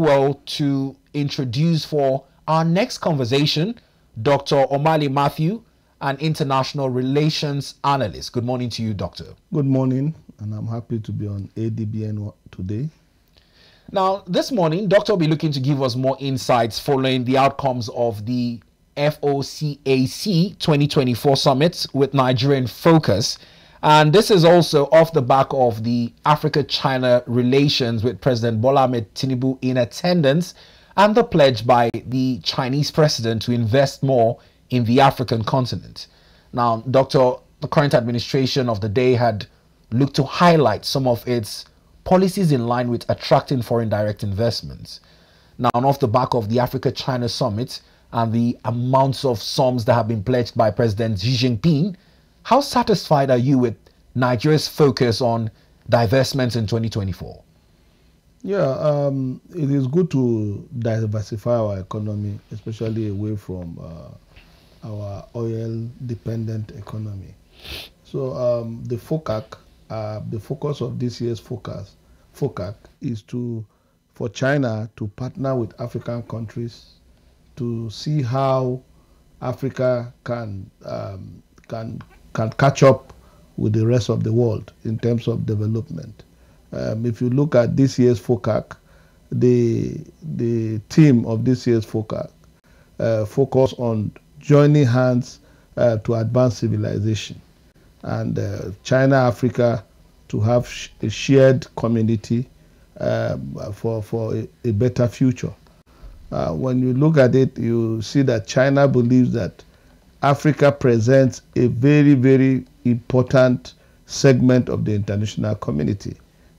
well to introduce for our next conversation Dr. Omale Matthew, an international relations analyst. Good morning to you, Doctor. Good morning, and I'm happy to be on ADBN today. Now, this morning, Doctor will be looking to give us more insights following the outcomes of the FOCAC 2024 summit with Nigerian focus. And this is also off the back of the Africa China relations with President Bola Ahmed Tinubu in attendance and the pledge by the Chinese president to invest more in the African continent. Now, Doctor, the current administration of the day had looked to highlight some of its policies in line with attracting foreign direct investments. Now, off the back of the Africa China summit and the amounts of sums that have been pledged by President Xi Jinping, how satisfied are you with Nigeria's focus on divestments in 2024? Yeah, um, it is good to diversify our economy, especially away from uh, our oil-dependent economy. So um, the FOCAC, uh, the focus of this year's focus, FOCAC is to for China to partner with African countries to see how Africa can um, can can catch up with the rest of the world in terms of development. Um, if you look at this year's FOCAC, the the theme of this year's FOCAC uh, focus on joining hands uh, to advance civilization, and uh, China Africa to have sh a shared community um, for for a, a, better future. Uh, when you look at it, you see that China believes that Africa presents a very very important segment of the international community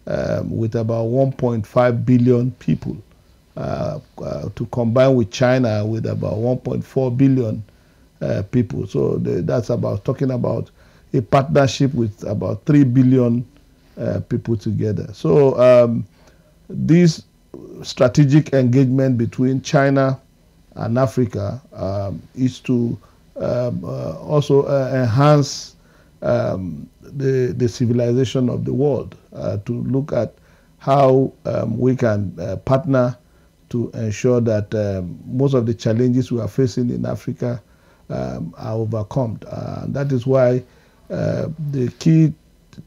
um, with about 1.5 billion people. Uh, uh, to combine with China with about 1.4 billion uh, people. So the, that's about talking about a partnership with about 3 billion uh, people together. So um, this strategic engagement between China and Africa um, is to um, uh, also uh, enhance um, the, the civilization of the world, uh, to look at how um, we can partner to ensure that um, most of the challenges we are facing in Africa um, are overcome. Uh, that is why uh, the key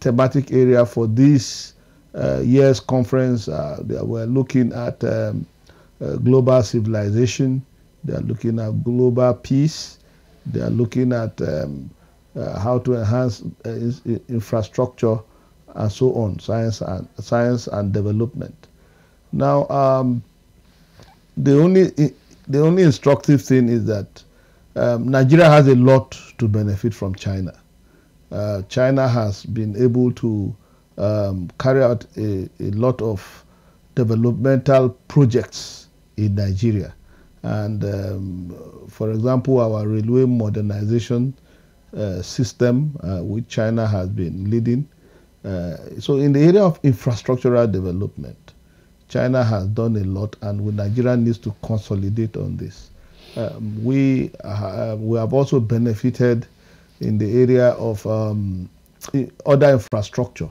thematic area for this uh, year's conference, we're looking at um, global civilization, they are looking at global peace, they are looking at um, uh, how to enhance uh, infrastructure and so on, science and science and development. Now, um, the only the only instructive thing is that um, Nigeria has a lot to benefit from China. Uh, China has been able to um, carry out a, a, lot of developmental projects in Nigeria. And um, for example, our railway modernization uh, system uh, which China has been leading. Uh, so in the area of infrastructural development, China has done a lot and Nigeria needs to consolidate on this. Um, we, uh, we have also benefited in the area of um, other infrastructure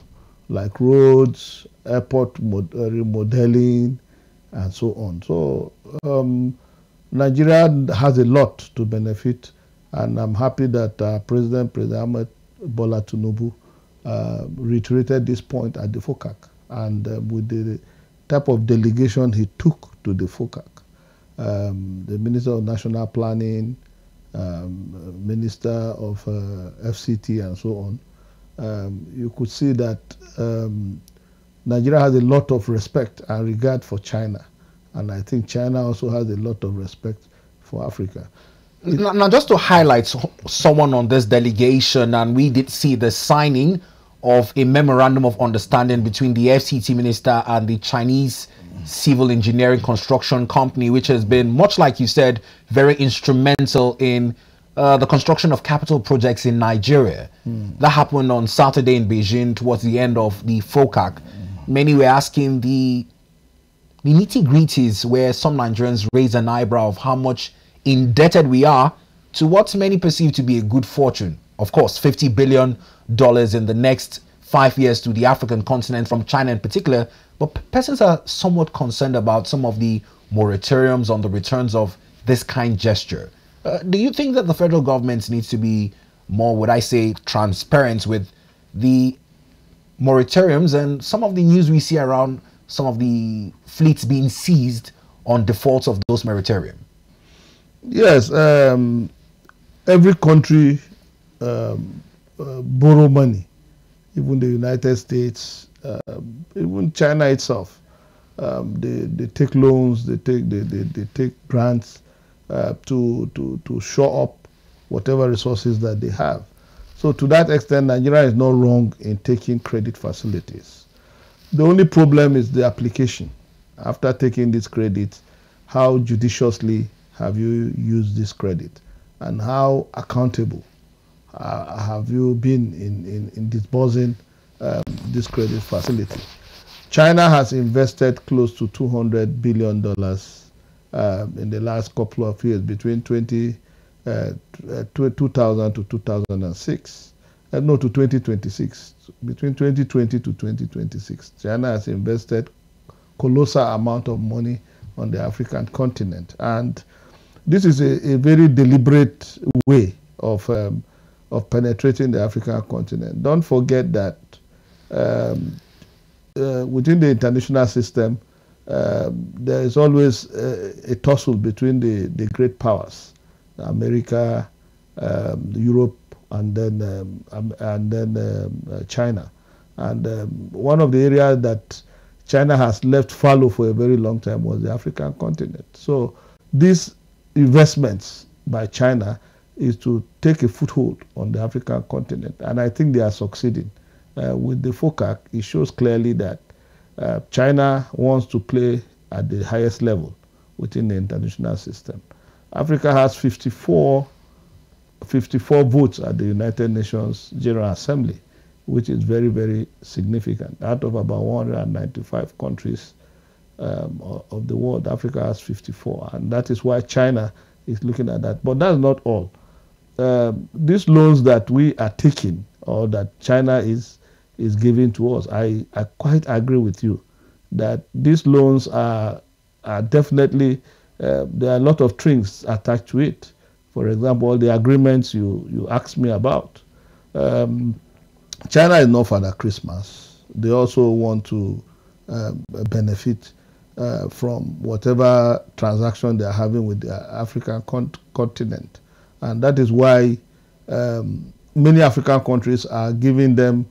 like roads, airport mod remodeling, and so on. So um, Nigeria has a lot to benefit and I'm happy that uh, President President Ahmed Bola Tinubu uh, reiterated this point at the FOCAC. And uh, with the type of delegation he took to the FOCAC, um, the Minister of National Planning, um, Minister of uh, FCT, and so on, um, you could see that um, Nigeria has a lot of respect and regard for China. And I think China also has a lot of respect for Africa. Now, now, just to highlight someone on this delegation, and we did see the signing of a memorandum of understanding between the FCT minister and the Chinese civil engineering construction company, which has been, much like you said, very instrumental in uh, the construction of capital projects in Nigeria. Mm. That happened on Saturday in Beijing towards the end of the FOCAC. Mm. Many were asking the, the nitty gritties where some Nigerians raise an eyebrow of how much indebted we are to what many perceive to be a good fortune. Of course, $50 billion in the next five years to the African continent from China in particular, But persons are somewhat concerned about some of the moratoriums on the returns of this kind gesture. Uh, do you think that the federal government needs to be more, would I say, transparent with the moratoriums and some of the news we see around some of the fleets being seized on default of those moratorium? Yes, um, every country um, uh, borrow money, even the United States, uh, even China itself. Um, they, they take loans, they take, they, they, they take grants uh, to, to, to show up whatever resources that they have. So to that extent, Nigeria is not wrong in taking credit facilities. The only problem is the application. After taking this credit, how judiciously have you used this credit? And how accountable uh, have you been in, in, in disbursing um, this credit facility? China has invested close to $200 billion um, in the last couple of years between 20, uh, 2000 to 2006. Uh, no, to 2026. Between 2020 to 2026, China has invested colossal amount of money on the African continent. And this is a, a very deliberate way of, um, of penetrating the African continent. Don't forget that um, uh, within the international system, uh, there is always uh, a tussle between the, the great powers, America, um, Europe, and then um, and then um, uh, China. And um, one of the areas that China has left fallow for a very long time was the African continent. So these investments by China is to take a foothold on the African continent, and I think they are succeeding. Uh, with the FOCAC, it shows clearly that uh, China wants to play at the highest level within the international system. Africa has 54, 54 votes at the United Nations General Assembly which is very, very significant. Out of about 195 countries um, of the world, Africa has 54, and that is why China is looking at that. But that's not all. Um, these loans that we are taking, or that China is is giving to us, I, I quite agree with you that these loans are are definitely uh, there are a lot of strings attached to it. For example, the agreements you you asked me about. Um, China is not Father Christmas. They also want to uh, benefit uh, from whatever transaction they are having with the African con continent. And that is why um, many African countries are giving them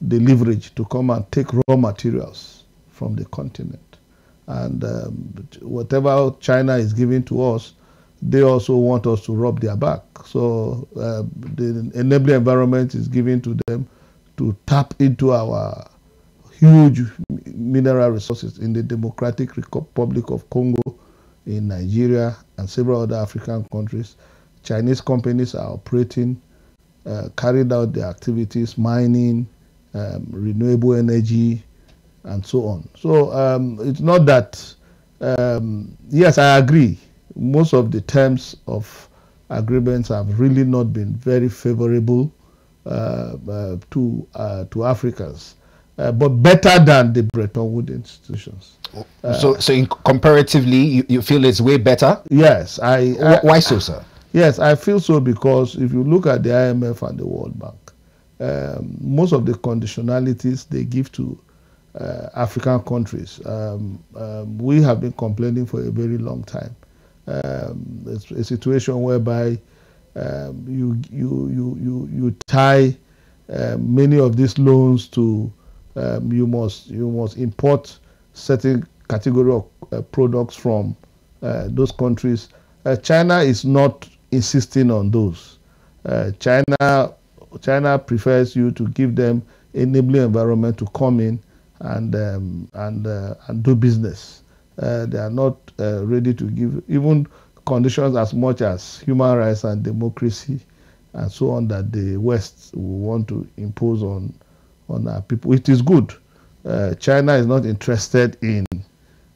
the leverage to come and take raw materials from the continent. And um, whatever China is giving to us, they also want us to rub their back. So uh, the enabling environment is given to them to tap into our huge mineral resources in the Democratic Republic of Congo, in Nigeria, and several other African countries. Chinese companies are operating, uh, carried out their activities, mining, um, renewable energy, and so on. So um, it's not that, um, yes, I agree. Most of the terms of agreements have really not been very favorable uh, uh, to uh, to Africans, but better than the Bretton Woods institutions. so, so in comparatively, you, you feel it's way better? Yes, I, I. Why so, sir? Yes, I feel so because if you look at the IMF and the World Bank, um, most of the conditionalities they give to uh, African countries, um, um, we have been complaining for a very long time. Um, a situation whereby um, you, you, you, you, you tie uh, many of these loans to um, you must you must import certain category of uh, products from uh, those countries. Uh, China is not insisting on those. Uh, China China prefers you to give them enabling environment to come in and um, and uh, and do business. They are not ready to give even conditions as much as human rights and democracy and so on that the West will want to impose on on our people. It is good. Uh, China is not interested in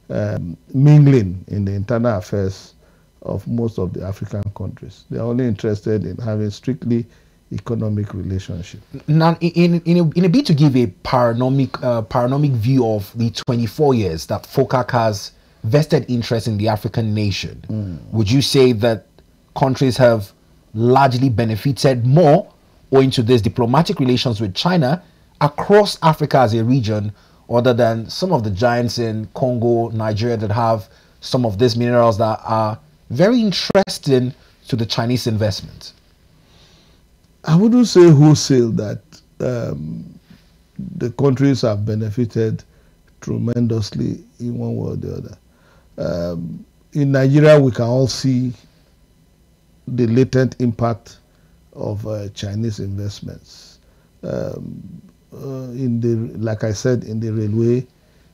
um, mingling in the internal affairs of most of the African countries. They are only interested in having strictly economic relationship. Now, in, in, a, in a bid to give a paranomic, uh, view of the 24 years that FOCAC has vested interest in the African nation, mm. would you say that countries have largely benefited more owing to these diplomatic relations with China across Africa as a region, other than some of the giants in Congo, Nigeria that have some of these minerals that are very interesting to the Chinese investment? I wouldn't say wholesale that um, the countries have benefited tremendously in one way or the other. Um, in Nigeria, we can all see the latent impact of uh, Chinese investments. Um, uh, in the, like I said, in the railway,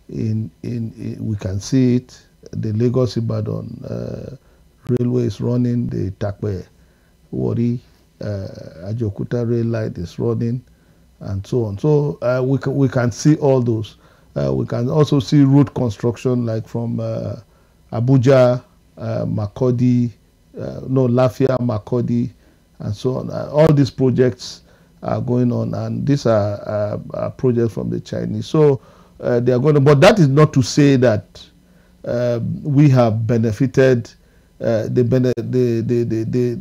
in, in, in we can see it. The Lagos Ibadan uh, railway is running. The Takpe Warri uh, Ajaokuta rail line is running, and so on. So uh, we can we can see all those. Uh, we can also see road construction, like from Abuja, uh, Makurdi, uh, no Lafia, Makurdi, and so on. all these projects are going on, and these are, are projects from the Chinese. So they are going but that is not to say that um, we have benefited the, the, the, the, the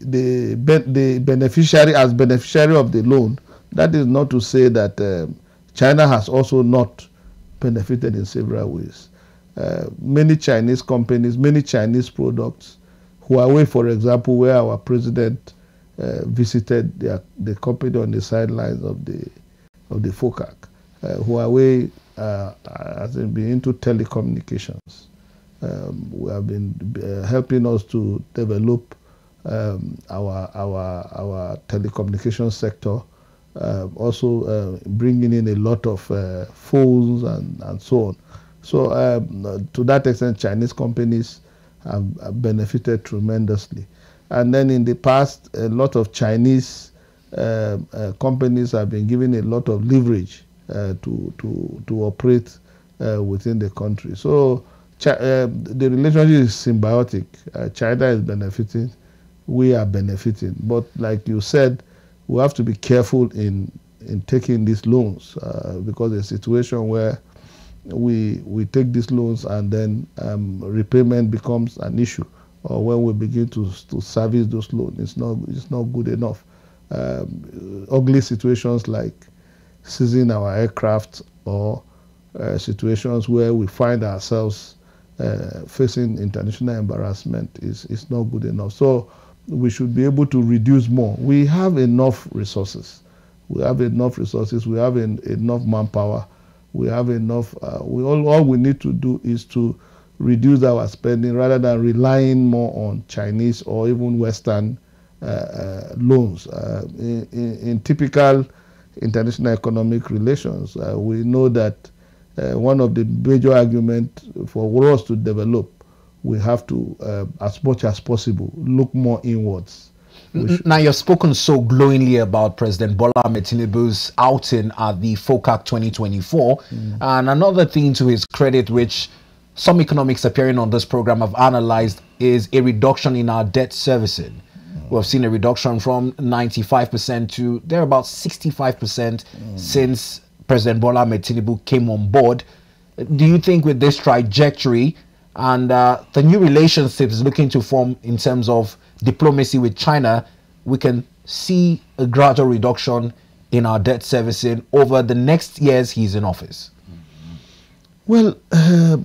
the, the, beneficiary as beneficiary of the loan, that is not to say that um, China has also not benefited in several ways. Uh, many Chinese companies, many Chinese products, Huawei, for example, where our president uh, visited the, the company on the sidelines of the of the FOCAC. Uh, Huawei uh, has been into telecommunications. Um, we have been uh, helping us to develop um, our our our telecommunication sector, uh, also uh, bringing in a lot of uh, phones and, and so on. So um, to that extent, Chinese companies have, benefited tremendously. And then in the past, a lot of Chinese uh, uh, companies have been given a lot of leverage uh, to to to operate within the country. So. the relationship is symbiotic. China is benefiting, we are benefiting. But like you said, we have to be careful in in taking these loans uh, because the situation where we we take these loans and then um, repayment becomes an issue, or when we begin to to service those loans, it's not it's not good enough. Um, ugly situations like seizing our aircraft or uh, situations where we find ourselves uh, facing international embarrassment is, is not good enough. So we should be able to reduce more. We have enough resources. We have enough resources. We have enough manpower. We have enough. Uh, we all, all we need to do is to reduce our spending rather than relying more on Chinese or even Western uh, uh, loans. Uh, in, in, in, typical international economic relations, uh, we know that uh, one of the major arguments for us to develop we have to, as much as possible, look more inwards. Now, you've spoken so glowingly about President Bola Tinubu's outing at the FOCAC 2024. Mm. And another thing to his credit, which some economics appearing on this program have analyzed, is a reduction in our debt servicing. Mm. We've seen a reduction from 95% to there about 65% mm. since President Bola Tinubu came on board. Do you think with this trajectory, and uh, the new relationships looking to form in terms of diplomacy with China, we can see a gradual reduction in our debt servicing over the next years he's in office? Well, uh,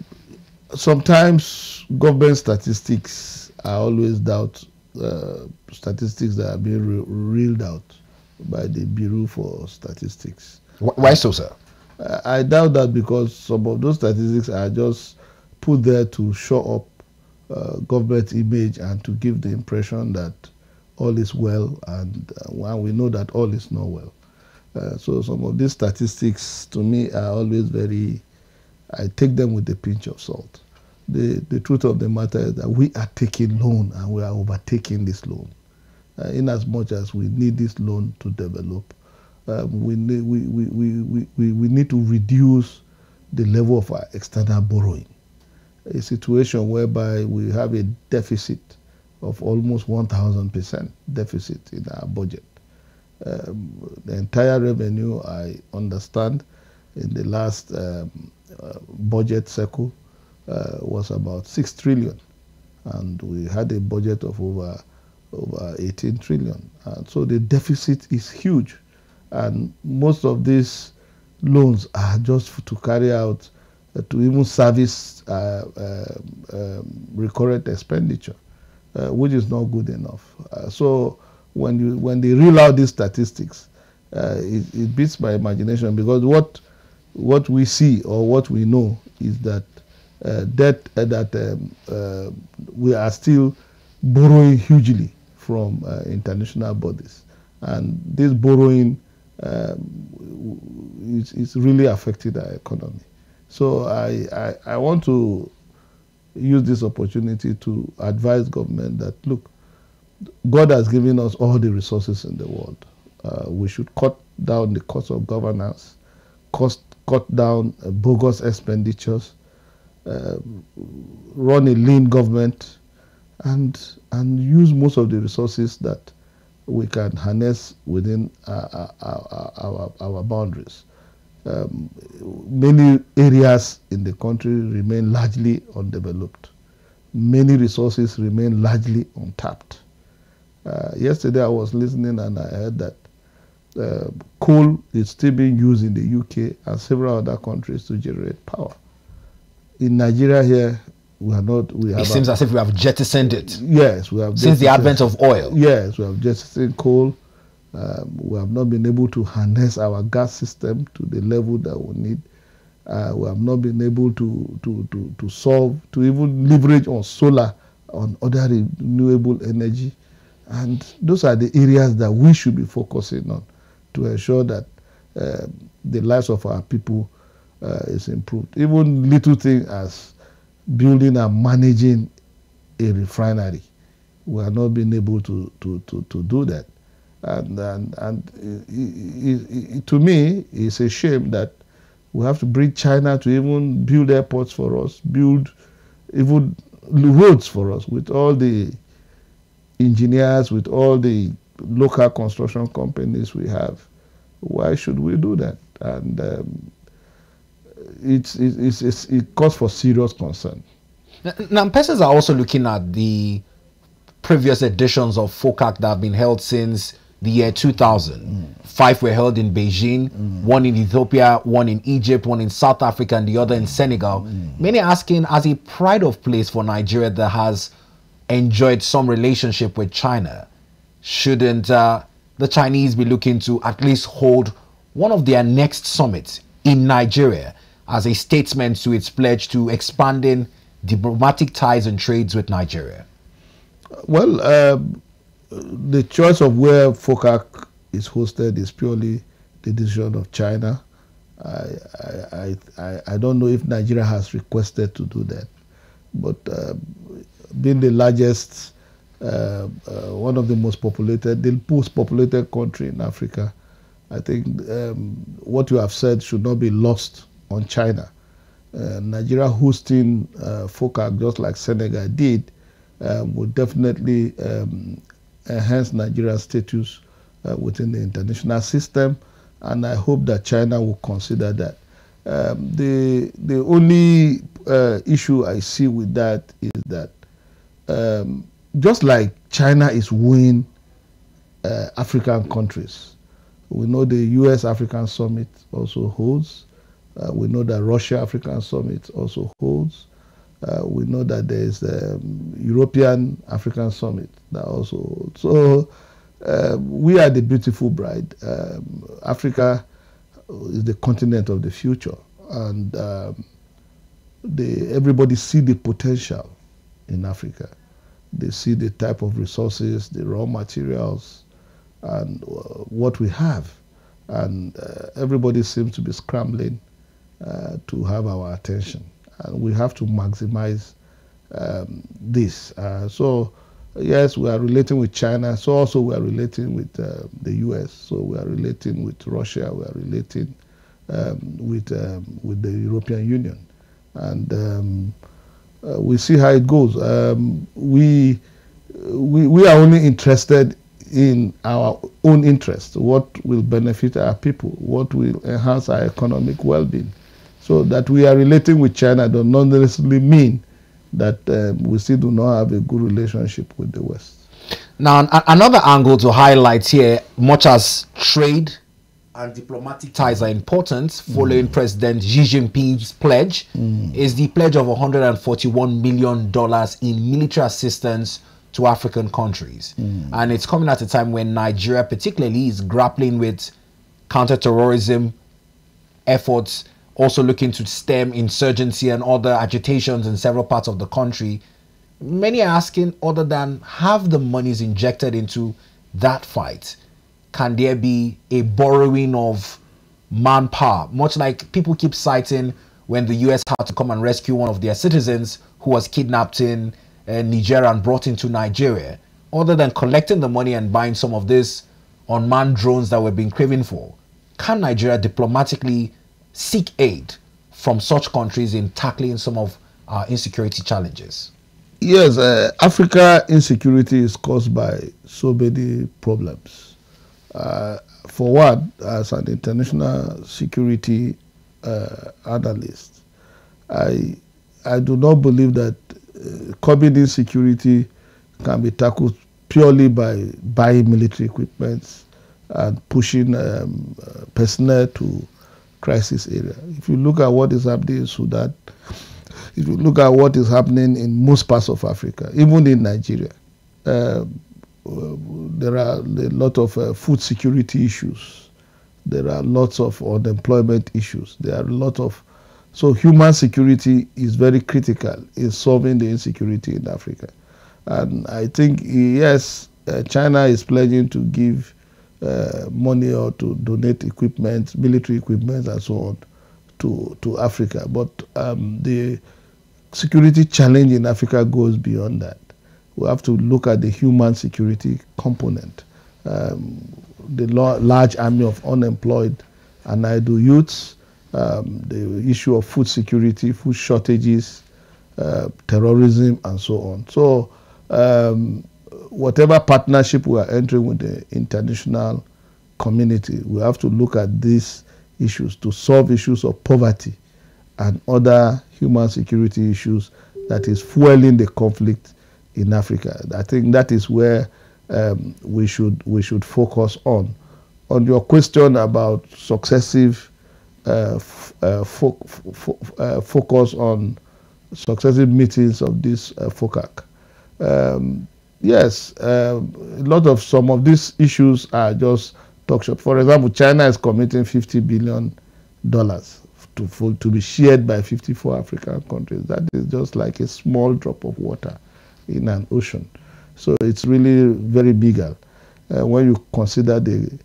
sometimes government statistics are always doubt uh, statistics that are being re- reeled out by the Bureau for Statistics. Why so, sir? I doubt that because some of those statistics are just put there to show up uh, government image and to give the impression that all is well, and uh, we know that all is not well. Uh, so some of these statistics, to me, are always very. I take them with a pinch of salt. The the truth of the matter is that we are taking loan and we are overtaking this loan. Uh, in as much as we need this loan to develop, um, we, we, we, we, we, we need to reduce the level of our external borrowing a situation whereby we have a deficit of almost 1,000% deficit in our budget. Um, the entire revenue, I understand, in the last um, uh, budget cycle uh, was about 6 trillion. And we had a budget of over, over 18 trillion. And so the deficit is huge. And most of these loans are just to carry out, to even service uh, uh, um, recurrent expenditure, uh, which is not good enough. so when you when they reel out these statistics, it, it, beats my imagination because what what we see or what we know is that uh, debt uh, that um, uh, we are still borrowing hugely from international bodies, and this borrowing um, is, is really affecting our economy. So I, I, I want to use this opportunity to advise government that look God has given us all the resources in the world. Uh, we should cut down the cost of governance, cost, cut down uh, bogus expenditures, uh, run a lean government, and and use most of the resources that we can harness within our, our, our, our boundaries. Um, many areas in the country remain largely undeveloped. Many resources remain largely untapped. Uh, yesterday I was listening and I heard that uh, coal is still being used in the UK and several other countries to generate power. In Nigeria here, we are not. We have. It seems as if we have jettisoned it. Yes, we have. Since the advent of oil. Yes, we have jettisoned coal. Um, we have not been able to harness our gas system to the level that we need. Uh, we have not been able to, to, to, to solve, to even leverage on solar, on other renewable energy. And those are the areas that we should be focusing on to ensure that uh, the lives of our people uh, is improved. Even little things as building and managing a refinery, we are not being able to, to, to, to do that. And, and, and it, it, it, to me, it's a shame that we have to bring China to even build airports for us, build even roads for us with all the engineers, with all the local construction companies we have. Why should we do that? And um, it's, it's, it's, it calls for serious concern. Now, persons are also looking at the previous editions of FOCAC that have been held since the year 2000. Mm. Five were held in Beijing, mm. one in Ethiopia, one in Egypt, one in South Africa, and the other in Senegal. Mm. Many asking, as a pride of place for Nigeria that has enjoyed some relationship with China, shouldn't uh, the Chinese be looking to at least hold one of their next summits in Nigeria as a statement to its pledge to expanding diplomatic ties and trades with Nigeria? Well, uh, the choice of where FOCAC is hosted is purely the decision of China. I, I, I, I don't know if Nigeria has requested to do that, but uh, being the largest, uh, uh, one of the most populated, the most populated country in Africa, I think um, what you have said should not be lost on China. Uh, Nigeria hosting uh, FOCAC just like Senegal did um, would definitely um, enhance Nigeria's status uh, within the international system, and I hope that China will consider that. Um, the the only uh, issue I see with that is that um, just like China is wooing uh, African countries, we know the U.S. African Summit also holds. Uh, we know that Russia African Summit also holds. Uh, we know that there is um, European African Summit that also. So uh, we are the beautiful bride. Um, Africa is the continent of the future, and um, the, everybody see the potential in Africa. They see the type of resources, the raw materials, and uh, what we have. And uh, everybody seems to be scrambling uh, to have our attention. And we have to maximize um, this. Uh, so, yes, we are relating with China. So, also, we are relating with uh, the US. So, we are relating with Russia. We are relating um, with, um, with the European Union. And um, uh, we see how it goes. Um, we, we, we are only interested in our own interest, what will benefit our people, what will enhance our economic well-being. So that we are relating with China does not necessarily mean that um, we still do not have a good relationship with the West. Now, another angle to highlight here, much as trade and diplomatic ties are important following mm. President Xi Jinping's pledge, mm. is the pledge of $141 million in military assistance to African countries. Mm. And it's coming at a time when Nigeria, particularly, is grappling with counterterrorism efforts, also looking to stem insurgency and other agitations in several parts of the country. Many are asking, other than have the monies injected into that fight, can there be a borrowing of manpower? Much like people keep citing when the US had to come and rescue one of their citizens who was kidnapped in uh, Nigeria and brought into Nigeria. Other than collecting the money and buying some of this unmanned drones that we've been craving for, can Nigeria diplomatically seek aid from such countries in tackling some of our insecurity challenges? Yes, uh, Africa insecurity is caused by so many problems. Uh, for what, as an international security uh, analyst, I, I do not believe that uh, insecurity can be tackled purely by buying military equipment and pushing um, uh, personnel to crisis area. If you look at what is happening in Sudan, if you look at what is happening in most parts of Africa, even in Nigeria, um, there are a lot of uh, food security issues. There are lots of unemployment issues. There are a lot of so human security is very critical in solving the insecurity in Africa. And I think yes, uh, China is pledging to give uh, money or to donate equipment, military equipment, and so on to to Africa. But um, the security challenge in Africa goes beyond that we have to look at the human security component. Um, the large army of unemployed and idle youths, um, the issue of food security, food shortages, uh, terrorism, and so on. So, um, whatever partnership we are entering with the international community, we have to look at these issues to solve issues of poverty and other human security issues that is fueling the conflict in Africa. I think that is where um, we should we should focus on. On your question about successive uh, uh, fo uh, focus on successive meetings of this uh, FOCAC. Um, yes, um, a lot of some of these issues are just talk shop. For example, China is committing 50 billion dollars to to be shared by 54 African countries. That is just like a small drop of water in an ocean. So it's really very big uh, when you consider the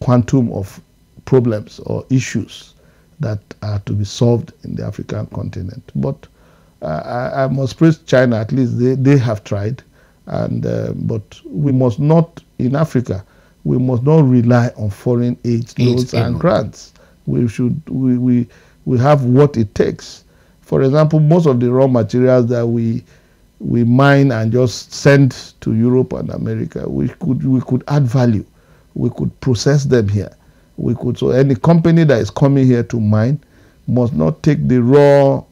quantum of problems or issues that are to be solved in the African continent. But uh, I, I, must praise China, at least they, they have tried. And, uh, but we must not, in Africa, we must not rely on foreign aid, loans, and grants. We should, we, we, we have what it takes. For example, most of the raw materials that we we mine and just send to Europe and America. We could we could add value. We could process them here. We could so any company that is coming here to mine must not take the raw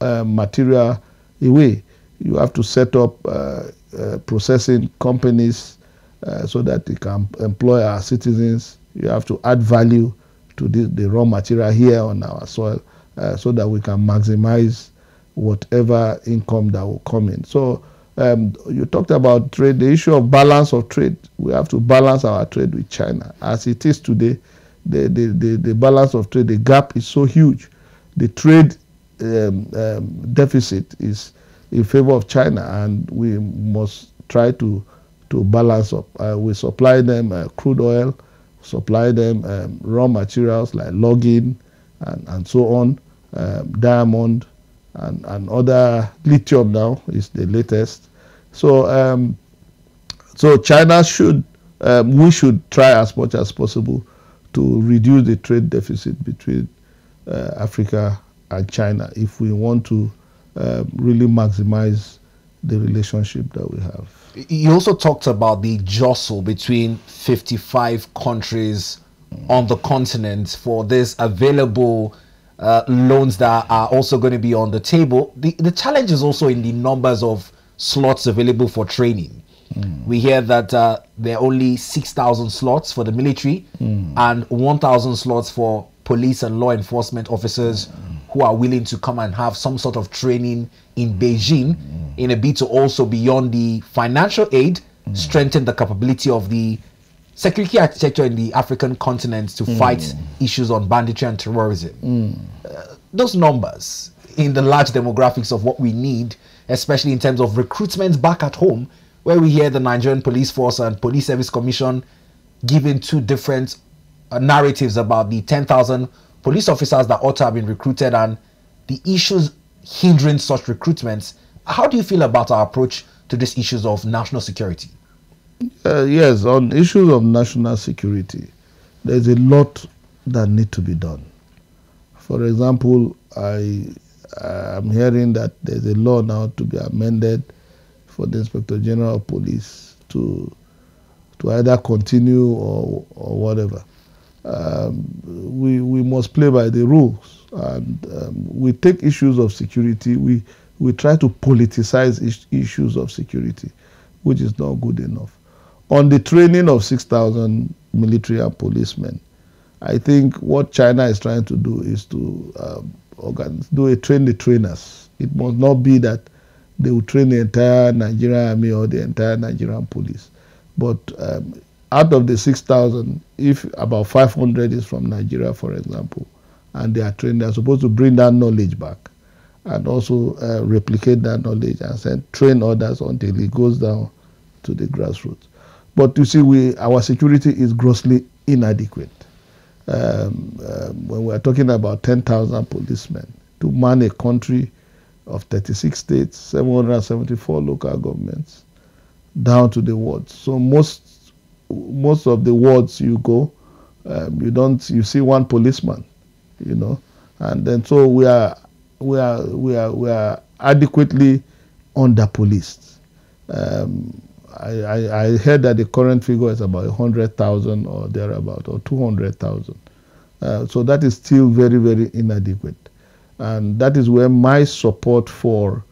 uh, material away. You have to set up uh, uh, processing companies uh, so that they can employ our citizens. You have to add value to the, the raw material here on our soil uh, so that we can maximize whatever income that will come in. So um, you talked about trade, the issue of balance of trade. We have to balance our trade with China. As it is today, the, the, the, the balance of trade, the gap is so huge. The trade um, um, deficit is in favor of China, and we must try to, to balance up. Uh, we supply them uh, crude oil, supply them um, raw materials like logging and, and so on, um, diamond, and, and other lithium now is the latest. So um, so China should um, we should try as much as possible to reduce the trade deficit between uh, Africa and China if we want to uh, really maximize the relationship that we have. You also talked about the jostle between 55 countries on the continent for this available uh, loans that are also going to be on the table. The, the challenge is also in the numbers of slots available for training. Mm. We hear that uh, there are only 6,000 slots for the military mm. and 1,000 slots for police and law enforcement officers mm. Who are willing to come and have some sort of training in Beijing in a bid to also beyond the financial aid, strengthen the capability of the security architecture in the African continent to mm. fight issues on banditry and terrorism. Mm. Uh, those numbers in the large demographics of what we need, especially in terms of recruitment back at home, where we hear the Nigerian Police Force and Police Service Commission giving two different uh, narratives about the 10,000 police officers that ought to have been recruited and the issues hindering such recruitments. How do you feel about our approach to these issues of national security? Uh, yes, on issues of national security, there's a lot that need to be done. For example, I am hearing that there's a law now to be amended for the Inspector General of Police to to either continue or or whatever. Um, we we must play by the rules, and um, we take issues of security. We we try to politicize is issues of security, which is not good enough on the training of 6,000 military and policemen, I think what China is trying to do is to um, organize, do a train the trainers. It must not be that they will train the entire Nigerian army or the entire Nigerian police. But um, out of the 6,000, if about 500 is from Nigeria, for example, and they are trained, they are supposed to bring that knowledge back and also uh, replicate that knowledge and send, train others until it goes down to the grassroots. But you see, we our security is grossly inadequate. Um, um, when we are talking about 10,000 policemen to man a country of 36 states, 774 local governments, down to the wards. So most most of the wards you go, um, you don't you see one policeman, you know, and then so we are we are we are we are adequately under policed. Um, I, I, I, heard that the current figure is about 100,000 or thereabout, or 200,000. Uh, so that is still very, very inadequate. And that is where my support for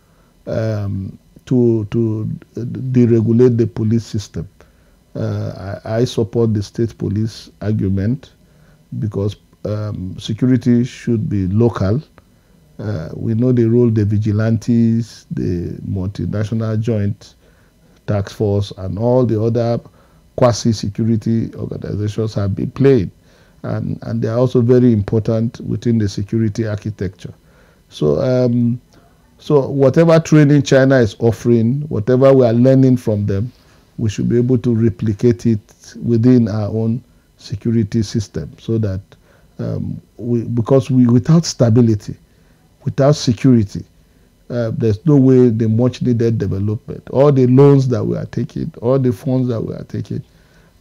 um, to, to deregulate the police system. Uh, I, I, support the state police argument because um, security should be local. Uh, we know the role the vigilantes, the multinational joint task force, and all the other quasi-security organizations have been playing. And, and they are also very important within the security architecture. So, um, so whatever training China is offering, whatever we are learning from them, we should be able to replicate it within our own security system so that um, we, because we, without stability, without security, uh, there's no way the much needed development, all the loans that we are taking, all the funds that we are taking,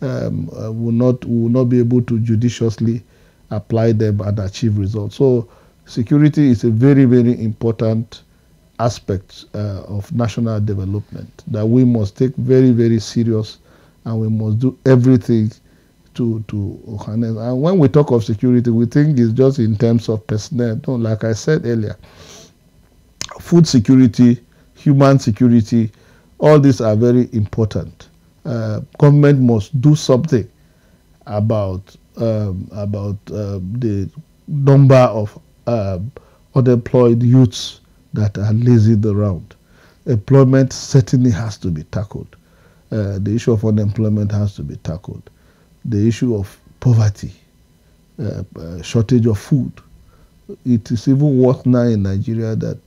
um, uh, will not will not be able to judiciously apply them and achieve results. So security is a very very important aspect uh, of national development that we must take very very serious, and we must do everything to to harness. And when we talk of security, we think it's just in terms of personnel. No, like I said earlier food security, human security, all these are very important. Uh, government must do something about um, about uh, the number of uh, unemployed youths that are lazing around. Employment certainly has to be tackled. Uh, the issue of unemployment has to be tackled. The issue of poverty, uh, uh, shortage of food. It is even worse now in Nigeria that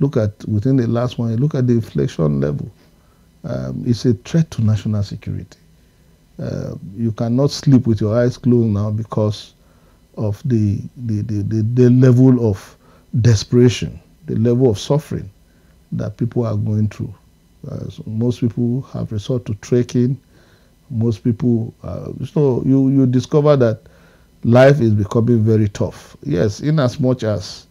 Look at within the last one, look at the inflation level. Um, it's a threat to national security. Uh, you cannot sleep with your eyes closed now because of the, the, the, the, the level of desperation, the level of suffering that people are going through. Uh, so most people have resort to trekking. Most people, uh, so you, you discover that life is becoming very tough. Yes, in as much as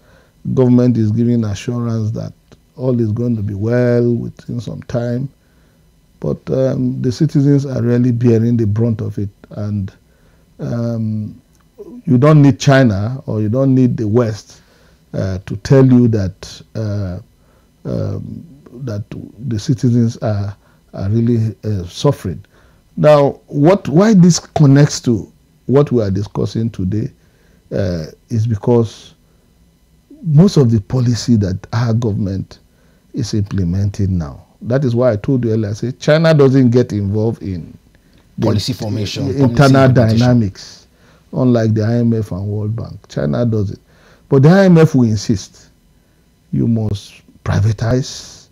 government is giving assurance that all is going to be well within some time. But um, the citizens are really bearing the brunt of it. And um, you don't need China or you don't need the West uh, to tell you that uh, um, that the citizens are are really uh, suffering. Now, what why this connects to what we are discussing today uh, is because most of the policy that our government is implementing now. That is why I told you earlier. I say China doesn't get involved in policy formation, internal policy dynamics, unlike the IMF and World Bank. China does it, but the IMF will insist you must privatize,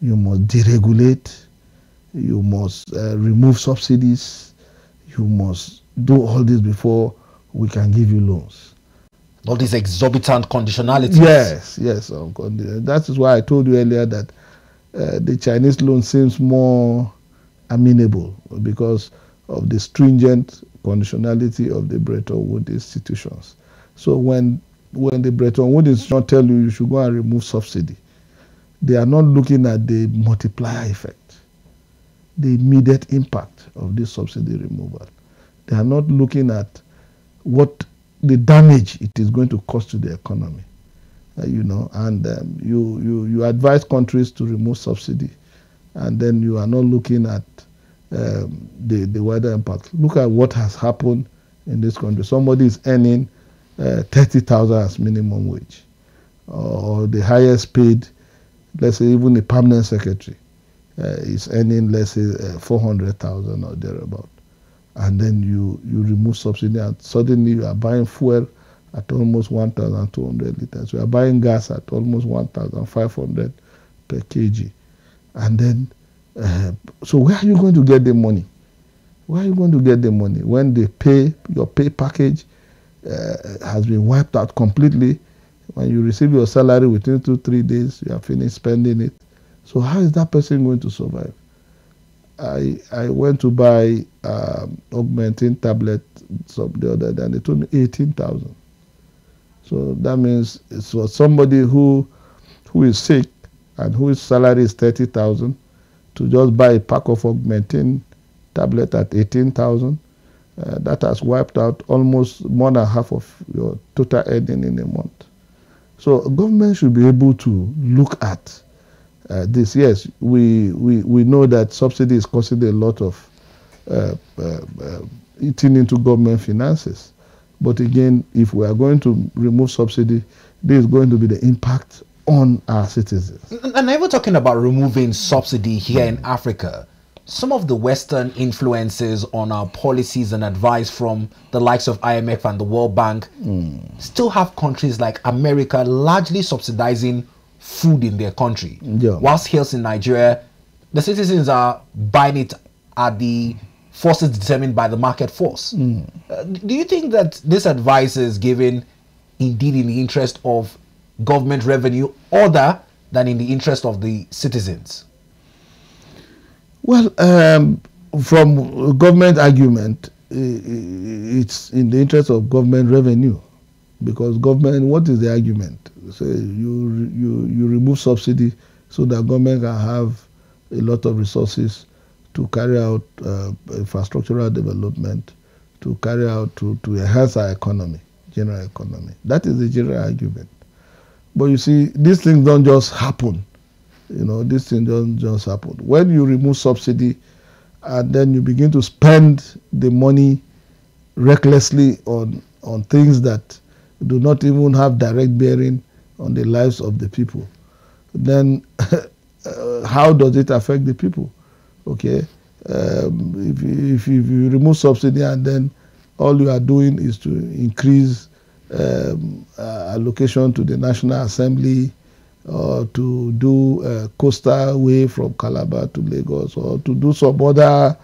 you must deregulate, you must uh, remove subsidies, you must do all this before we can give you loans. All these exorbitant conditionalities. Yes, yes. That is why I told you earlier that uh, the Chinese loan seems more amenable because of the stringent conditionality of the Bretton Woods institutions. So when when the Bretton Woods institution tell you you should go and remove subsidy, they are not looking at the multiplier effect, the immediate impact of this subsidy removal. They are not looking at what the damage it is going to cause to the economy. Uh, you know, and um, you, you, you advise countries to remove subsidy, and then you are not looking at um, the, the wider impact. Look at what has happened in this country. Somebody is earning uh, 30,000 as minimum wage, or the highest paid, let's say even the permanent secretary uh, is earning, let's say, uh, 400,000 or thereabout and then you, you remove subsidy and suddenly you are buying fuel at almost 1,200 liters. You are buying gas at almost 1,500 per kg. And then, uh, so where are you going to get the money? Where are you going to get the money when they pay, your pay package uh, has been wiped out completely? When you receive your salary within two, three days, you are finished spending it. So how is that person going to survive? I I went to buy um, augmentin tablet some the other day and they told me eighteen thousand. So that means it's for somebody who who is sick and whose salary is thirty thousand to just buy a pack of augmentin tablet at eighteen thousand. Uh, that has wiped out almost more than half of your total earning in a month. So government should be able to look at uh, this. Yes, we, we, we know that subsidy is costing a lot of uh, uh, uh, eating into government finances. But again, if we are going to remove subsidy, there is going to be the impact on our citizens. And never talking about removing subsidy here in Africa, some of the Western influences on our policies and advice from the likes of IMF and the World Bank mm. still have countries like America largely subsidizing food in their country. Yeah. Whilst here in Nigeria, the citizens are buying it at the forces determined by the market force. Mm. Uh, do you think that this advice is given indeed in the interest of government revenue other than in the interest of the citizens? Well, um, from government argument, it's in the interest of government revenue because government, what is the argument? Say you you you remove subsidy so that government can have a lot of resources to carry out uh, infrastructural development, to carry out to to enhance our economy, general economy. That is the general argument. But you see, these things don't just happen. You know, these things don't just happen. When you remove subsidy, and then you begin to spend the money recklessly on on things that do not even have direct bearing on the lives of the people, then uh, how does it affect the people? Okay, um, if, if, if you remove subsidy and then all you are doing is to increase um, uh, allocation to the National Assembly or to do a coastal way from Calabar to Lagos or to do some other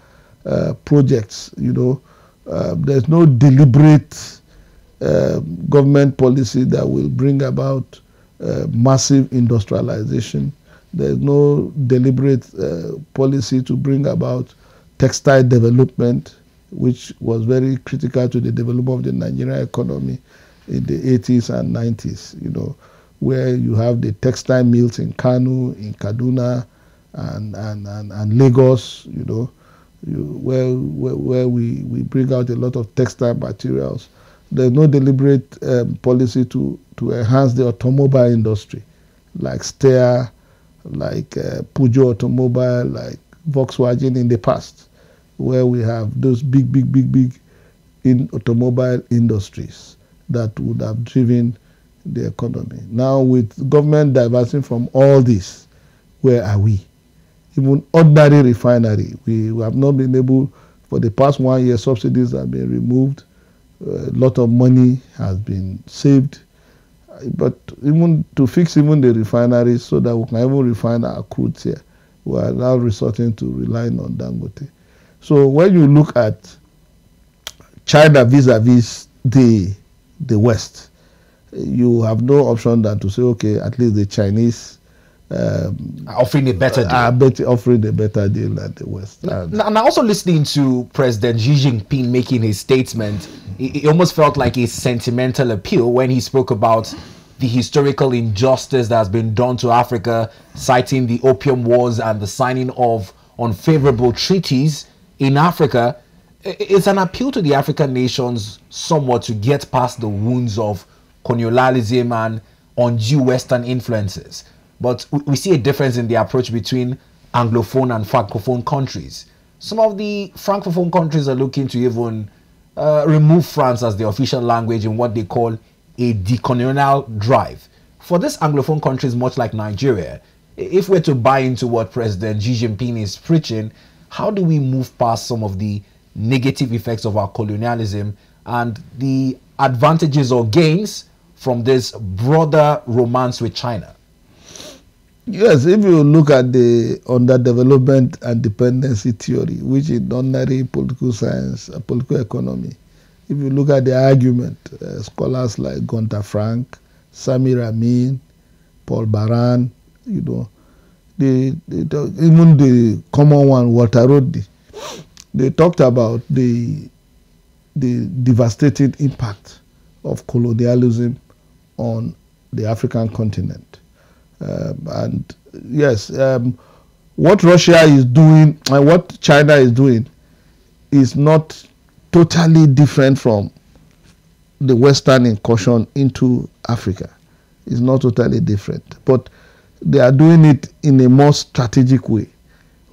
uh, projects, you know, uh, there's no deliberate uh, government policy that will bring about uh, massive industrialization. There's no deliberate uh, policy to bring about textile development, which was very critical to the development of the Nigerian economy in the 80s and 90s. You know, where you have the textile mills in Kano, in Kaduna, and, and, and, and Lagos, you know, you, where, where, where we, we bring out a lot of textile materials. There's no deliberate um, policy to, to enhance the automobile industry, like Steyr, like uh, Peugeot Automobile, like Volkswagen in the past, where we have those big, big, big, big in automobile industries that would have driven the economy. Now, with government diverting from all this, where are we? Even ordinary refinery, we, have not been able, for the past one year, subsidies have been removed. A lot of money has been saved. But even to fix even the refineries so that we can even refine our crude here, we are now resorting to relying on Dangote. So when you look at China vis-a-vis the the West, you have no option than to say, okay, at least the Chinese um, offering a better deal. Are better, offering a better deal than the West. And, and also listening to President Xi Jinping making his statement, it, it almost felt like a sentimental appeal when he spoke about the historical injustice that has been done to Africa, citing the opium wars and the signing of unfavorable treaties in Africa it's an appeal to the African nations somewhat to get past the wounds of colonialism and undue Western influences. But we see a difference in the approach between Anglophone and Francophone countries. Some of the Francophone countries are looking to even uh, remove France as the official language in what they call a decolonial drive. For these Anglophone countries, much like Nigeria, if we're to buy into what President Xi Jinping is preaching, how do we move past some of the negative effects of our colonialism and the advantages or gains from this broader romance with China? Yes, if you look at the underdevelopment and dependency theory, which is ordinary political science, uh, political economy, if you look at the argument, uh, scholars like Gunther Frank, Samir Amin, Paul Baran, you know, the, the, even the common one, Walter Rodney, they talked about the the devastating impact of colonialism on the African continent. Um, and yes, um, what Russia is doing and what China is doing is not totally different from the Western incursion into Africa. It's not totally different, but they are doing it in a more strategic way.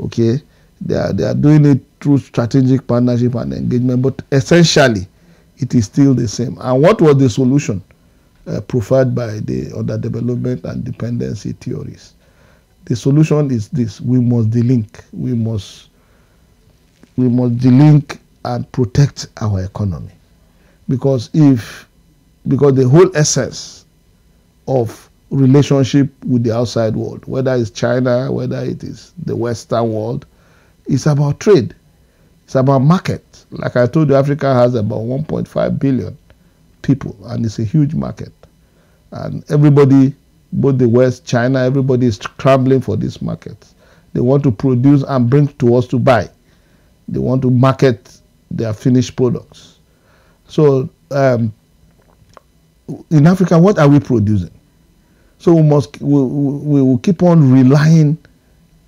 Okay, they are they are doing it through strategic partnership and engagement, but essentially it is still the same. And what was the solution uh, by the underdevelopment and dependency theories? The solution is this: we must delink. We must we must delink and protect our economy, because if because the whole essence of relationship with the outside world, whether it's China, whether it is the Western world, is about trade. It's about market. Like I told you, Africa has about 1.5 billion people, and it's a huge market. And everybody, both the West, China, everybody is scrambling for these markets. They want to produce and bring to us to buy. They want to market their finished products. So um, in Africa, what are we producing? So we must we, we will keep on relying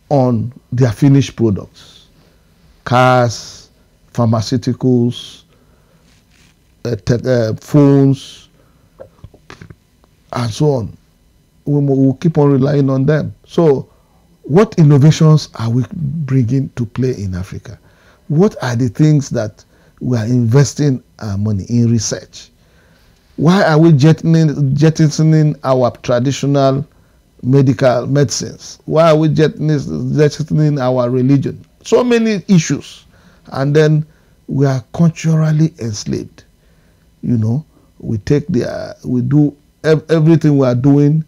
on their finished products cars, pharmaceuticals, uh, uh, phones, and so on. We will keep on relying on them. So, what innovations are we bringing to play in Africa? What are the things that we are investing our money in research? Why are we jettisoning, jettisoning our traditional medical medicines? Why are we jettisoning our religion? so many issues and then we are culturally enslaved you know we take the uh, we do ev everything we are doing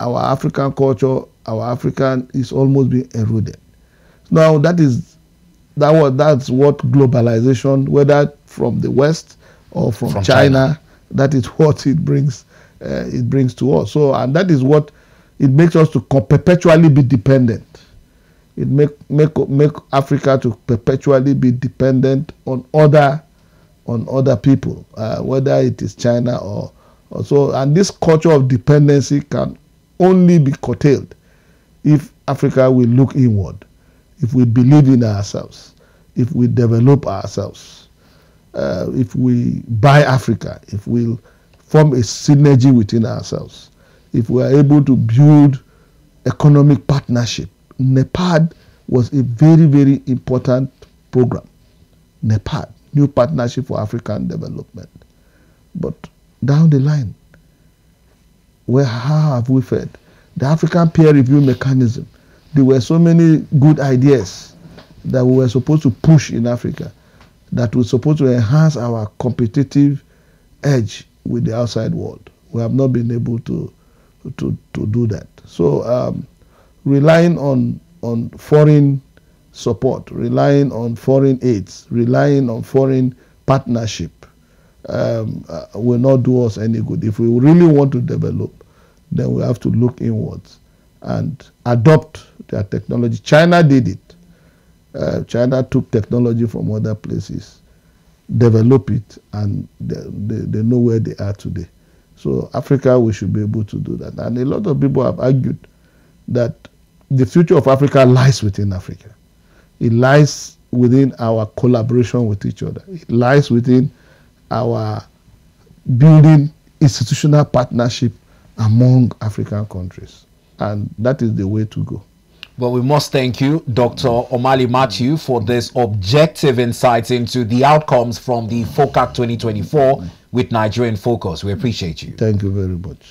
our african culture our african is almost being eroded. Now that is that was that's what globalization whether from the west or from, from china, china, that is what it brings uh, it brings to us. So and that is what it makes us to perpetually be dependent. It make make make Africa to perpetually be dependent on other on other people, uh, whether it is China or So, and this culture of dependency can only be curtailed if Africa will look inward, if we believe in ourselves, if we develop ourselves, uh, if we buy Africa, if we form a synergy within ourselves, if we are able to build economic partnership. NEPAD was a very, very important program. NEPAD, New Partnership for African Development. But down the line, where how have we fared? The African peer review mechanism. There were so many good ideas that we were supposed to push in Africa that were supposed to enhance our competitive edge with the outside world. We have not been able to to, to do that. So um, relying on on foreign support, relying on foreign aids, relying on foreign partnership um, uh, will not do us any good. If we really want to develop, then we have to look inwards and adopt their technology. China did it. Uh, China took technology from other places, develop it, and they, they, they know where they are today. So Africa, we should be able to do that. And a lot of people have argued that the future of Africa lies within Africa. It lies within our collaboration with each other. It lies within our building institutional partnership among African countries. And that is the way to go. Well, we must thank you, Dr. Omale Matthew, for this objective insights into the outcomes from the FOCAC 2024 with Nigeria in Focus. We appreciate you. Thank you very much.